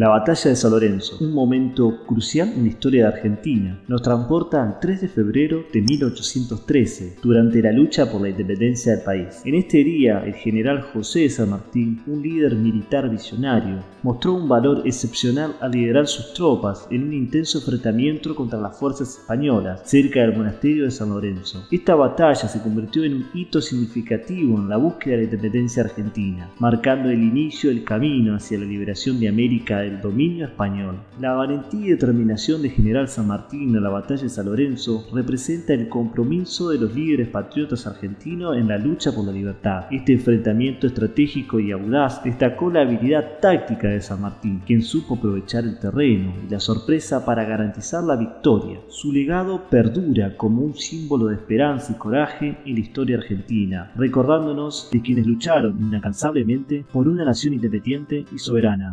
La batalla de San Lorenzo, un momento crucial en la historia de Argentina, nos transporta al 3 de febrero de 1813, durante la lucha por la independencia del país. En este día, el general José de San Martín, un líder militar visionario, mostró un valor excepcional al liderar sus tropas en un intenso enfrentamiento contra las fuerzas españolas cerca del monasterio de San Lorenzo. Esta batalla se convirtió en un hito significativo en la búsqueda de la independencia argentina, marcando el inicio del camino hacia la liberación de América dominio español. La valentía y determinación de General San Martín en la batalla de San Lorenzo representa el compromiso de los líderes patriotas argentinos en la lucha por la libertad. Este enfrentamiento estratégico y audaz destacó la habilidad táctica de San Martín, quien supo aprovechar el terreno y la sorpresa para garantizar la victoria. Su legado perdura como un símbolo de esperanza y coraje en la historia argentina, recordándonos de quienes lucharon incansablemente por una nación independiente y soberana.